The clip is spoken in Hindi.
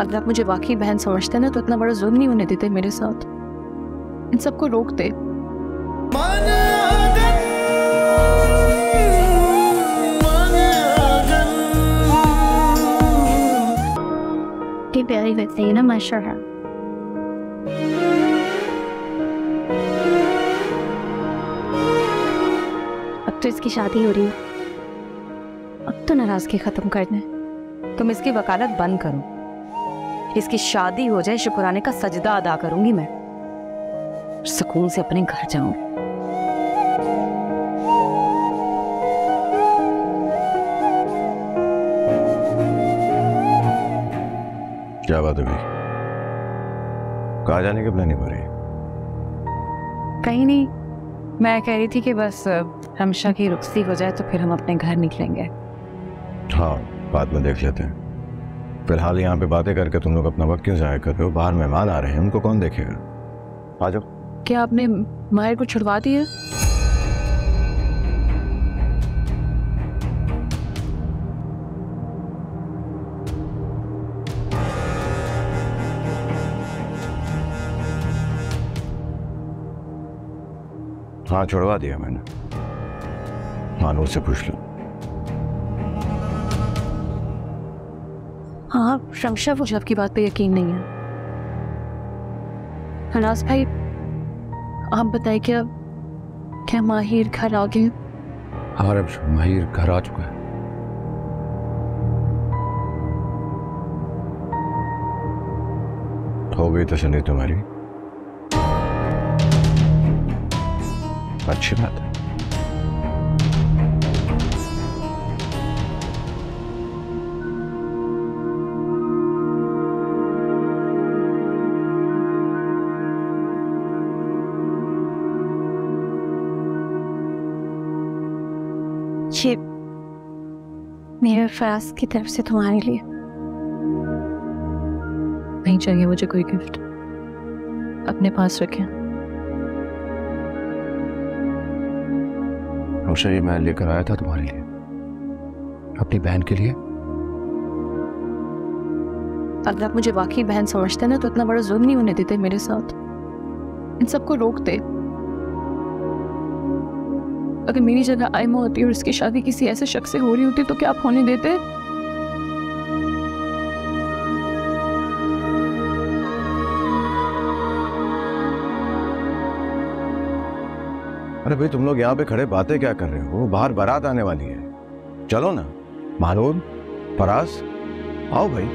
अगर आप मुझे वाकई बहन समझते ना तो इतना बड़ा जुर्म नहीं होने देते मेरे साथ। इन सबको रोकते। प्यारी है ना अब तो इसकी शादी हो रही है। अब तो नाराज़गी खत्म करना। है तुम इसकी वकालत बंद करो। इसकी शादी हो जाए शुक्राने का सजदा अदा करूँगी मैं। सुकून से अपने घर जाऊँगी क्या बात है भाई कहा जाने की प्लानिंग हो रही? कहीं नहीं। मैं कह रही थी कि बस हमशा की रुखसी हो जाए तो फिर हम अपने घर निकलेंगे। हाँ बाद में देख लेते हैं। फ़िलहाल यहाँ पे बातें करके तुम लोग अपना वक्त क्यों जाया कर रहे हो? बाहर मेहमान आ रहे हैं उनको कौन देखेगा? आ जाओ। क्या आपने माहिर को छुड़वा दिया? हाँ छुड़वा दिया मैंने। मानो से पूछ लो। हाँ शमशा मुझे आपकी बात पे यकीन नहीं है। हनास भाई, आप बताए क्या क्या माहिर घर आ गए? माहिर घर आ चुका है। हो गई तसली तुम्हारी। अच्छी बात है। ये मेरे फराज की तरफ़ से तुम्हारे लिए। नहीं चाहिए मुझे कोई गिफ्ट अपने पास रखें। रोशा ये मैं लेकर आया था तुम्हारे लिए। अपनी बहन के लिए? अगर आप मुझे वाकई बहन समझते ना तो इतना बड़ा जुल्म नहीं होने देते मेरे साथ। इन सबको रोकते अगर मेरी जगह आयमा होती और इसकी शादी किसी ऐसे शख्स से हो रही होती तो क्या आप होने देते? अरे भाई, तुम लोग यहाँ पे खड़े बातें क्या कर रहे हो? बाहर बारात आने वाली है। चलो ना। मालूम? फराज? आओ भाई।